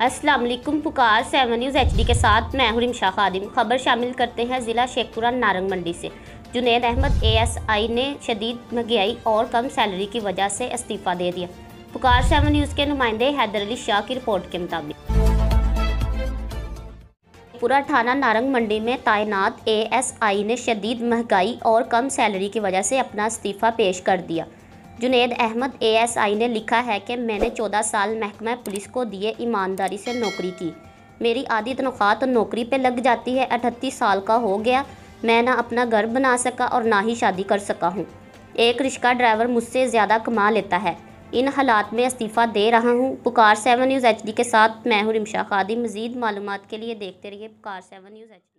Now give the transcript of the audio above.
अस्सलाम वालेकुम पुकार सेवन न्यूज़ एचडी के साथ मैं हूँ रिमशा खादिम। खबर शामिल करते हैं ज़िला शेखपुरा नारंग मंडी से। जुनेद अहमद एएसआई ने शदीद महँगाई और कम सैलरी की वजह से इस्तीफ़ा दे दिया। पुकार सेवन न्यूज़ के नुमाइंदे हैदर अली शाह की रिपोर्ट के मुताबिक। पूरा थाना नारंग मंडी में तैनात एएसआई ने शदीद महँगाई और कम सैलरी की वजह से अपना इस्तीफ़ा पेश कर दिया। जुनेद अहमद एएसआई ने लिखा है कि मैंने चौदह साल महकमा पुलिस को दिए ईमानदारी से नौकरी की। मेरी आधी तनख्वाह तो नौकरी पे लग जाती है अठतीस साल का हो गया। मैं ना अपना घर बना सका और ना ही शादी कर सका हूँ। एक रिश्का ड्राइवर मुझसे ज़्यादा कमा लेता है। इन हालात में इस्तीफ़ा दे रहा हूँ। पुकार सेवन न्यूज़ एचडी के साथ मैं हूँ रिमशा खादी मज़ीद मालूम के लिए देखते रहिए पुकार सेवन न्यूज़ एचडी।